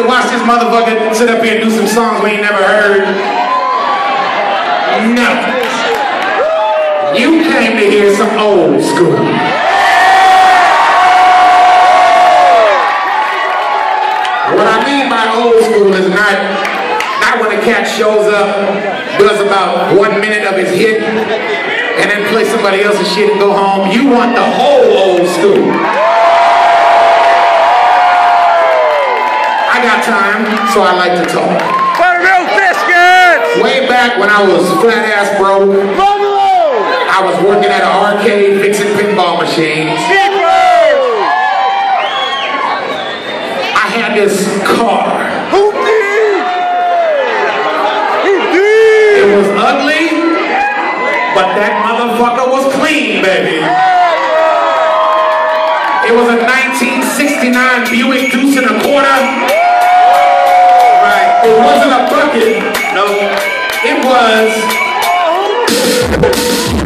to watch this motherfucker sit up here and do some songs we ain't never heard? No. You came to hear some old school. What I mean by old school is not not when a cat shows up, does about one minute of his hit, and then play somebody else's shit and go home. You want the whole old school. Time, so I like to talk. Buttermilk biscuits! Way back when I was flat ass broke, I was working at an arcade fixing pinball machines. I had this car. It was ugly, but that motherfucker was clean, baby. It was a 1969 Buick It wasn't a bucket. No. It was oh.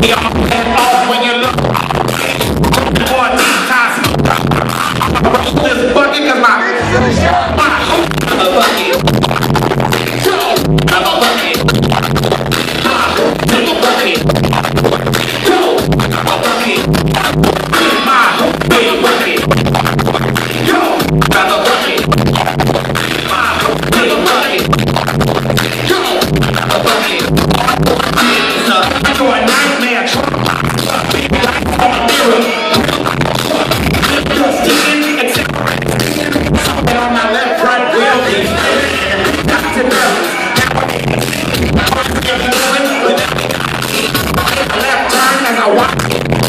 We all head off when you look. Four times. Roll this bucket 'cause my my I'm a bucket. I'm a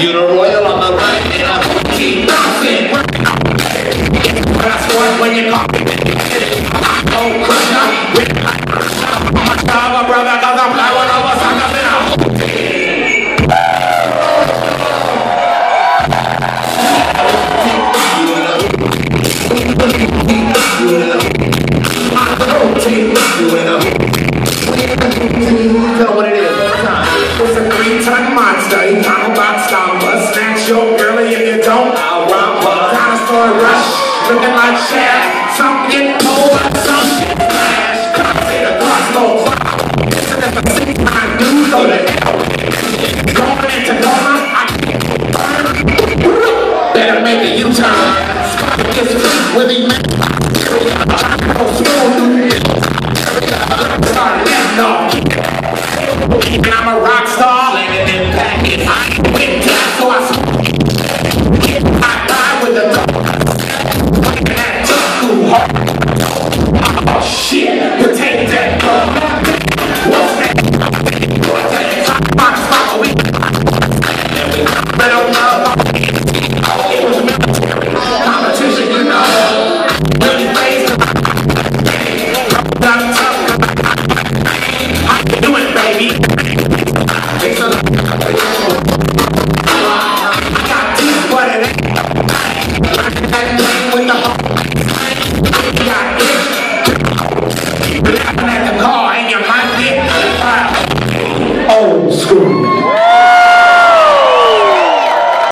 You the royal on the right, and I'm keep bouncing. With him. Trying to go smooth. Start letting off. And I'm a rock star. Landing in packets. I so I